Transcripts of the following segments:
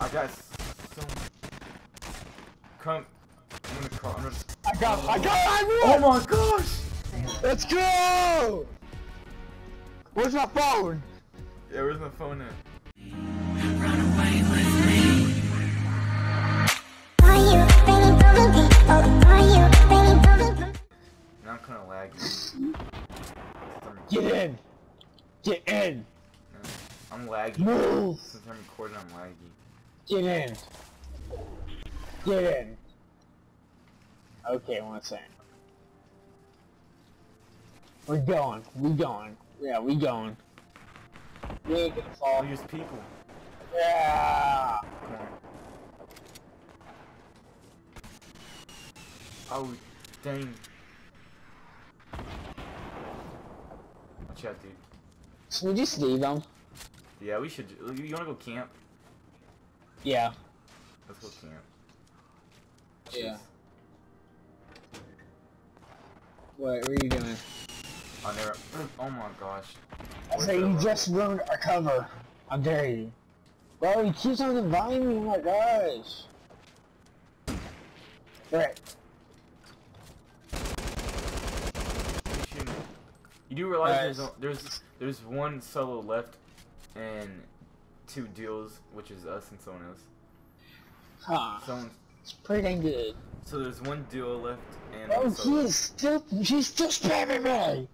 I got so. Come. I'm gonna call. I'm gonna. I got, I got, I Oh my gosh! Let's go! Where's my phone? Yeah, where's my phone at? Are you ready for me? Oh, are you ready for me? Now I'm kinda lagging. Get in! Get in! I'm laggy. Move! Since I'm recording, I'm laggy. Get in! Get in! Okay, one second. We're going. We going. Yeah, we going. We ain't gonna fall. There's people. Yeah! On. Oh, dang. Watch out, dude. Should we just leave them? Yeah, we should. You wanna go camp? Yeah. Let's go camp. Yeah. What, what are you doing? Oh, never. Oh my gosh. I say you just ruined our cover. How dare you? Bro, he keeps on inviting me, oh my gosh. Right. You do realize Guys. there's, a- there's there's one solo left, and two deals, which is us and someone else. Huh. Someone. It's pretty dang good. So there's one duo left, and Oh, one he is still, he's still spamming me!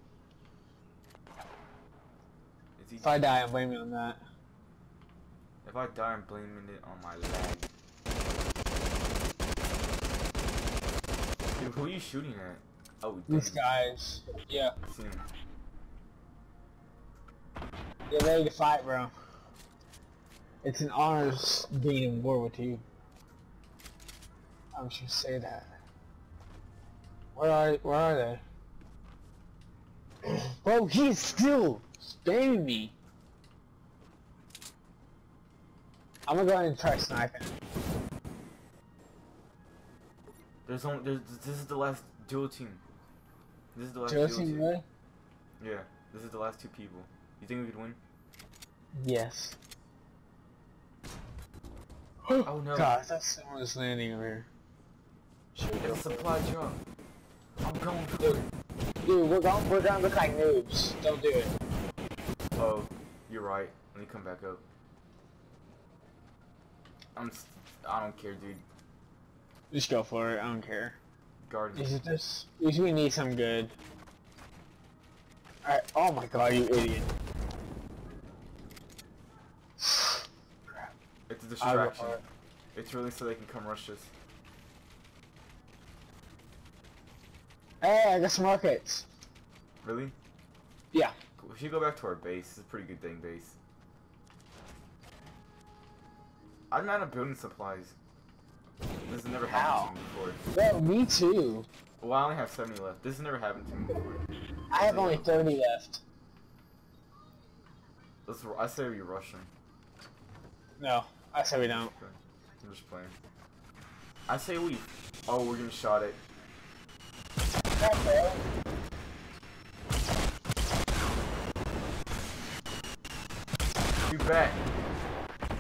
Is he, If I die, I'm blaming on that. if I die, I'm blaming it on my lag. Dude, who are you shooting at? Oh, These dang. guys. Yeah. I see him. Get ready to fight, bro. It's an honor being in war with you. I'm just say that. Where are where are they? Bro, he's still spamming me. I'm gonna go ahead and try sniping. There's only there's this is the last duo team. This is the last Duo team, team. Yeah, this is the last two people. You think we could win? Yes. Oh no. God, I thought someone was landing over here. Should we go It's a supply drop. I'm going for Dude, it. dude, we're going we're gonna look like noobs. Don't do it. Oh, you're right. Let me come back up. I'm. s- I don't care, dude. Just go for it. I don't care. Guard. Is it this? Usually we need some good. Alright. Oh my god, you idiot. It's a I will distraction. It's really so they can come rush us. Hey, I got some rockets. Really? Yeah. We should go back to our base. It's a pretty good dang base. I'm out of building supplies. This has never How? happened to me before. Well, me too. Well, I only have 70 left. This has never happened to me before. I have only 30 left. Let's. I say we rush them. No, I say we don't. Okay. I'm just playing. I say we. Oh, we're gonna shot at. You back.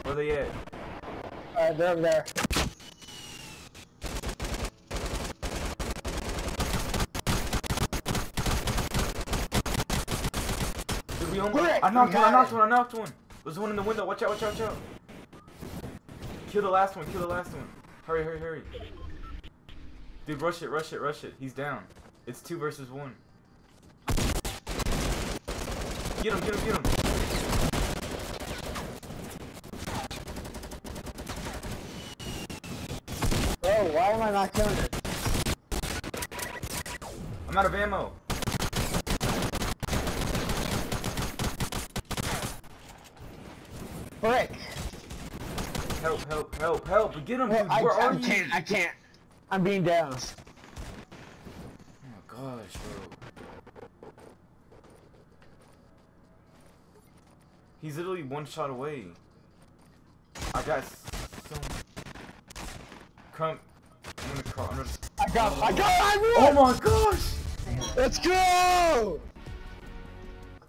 Where they at? Alright, they're over there. Did we almost? Correct, I knocked one. I knocked one. I knocked one. There's one in the window. Watch out! Watch out! Watch out! Kill the last one. Kill the last one. Hurry! Hurry! Hurry! Dude, rush it! Rush it! Rush it! He's down. It's two versus one. Get him! Get him! Get him! Bro, why am I not killing it? I'm out of ammo. Frick! Help! Help! Help! Help! Get him! Dude, I, where I are you? can't, I can't. I'm being down. Oh my gosh, bro. He's literally one shot away. I got so. Come. I'm gonna call. I'm gonna. I got, I got, I Oh my gosh! Let's go!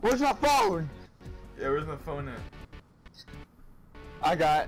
Where's my phone? Yeah, where's my phone at? I got.